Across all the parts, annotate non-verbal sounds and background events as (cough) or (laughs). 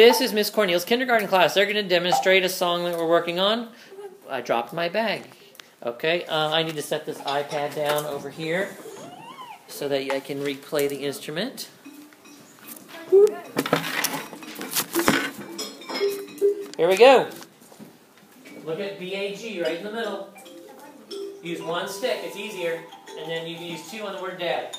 This is Miss Corniel's kindergarten class. They're going to demonstrate a song that we're working on. I dropped my bag. Okay, uh, I need to set this iPad down over here so that I can replay the instrument. Here we go. Look at B-A-G right in the middle. Use one stick, it's easier. And then you can use two on the word dad.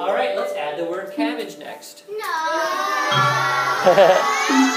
All right, let's add the word cabbage next. No. (laughs)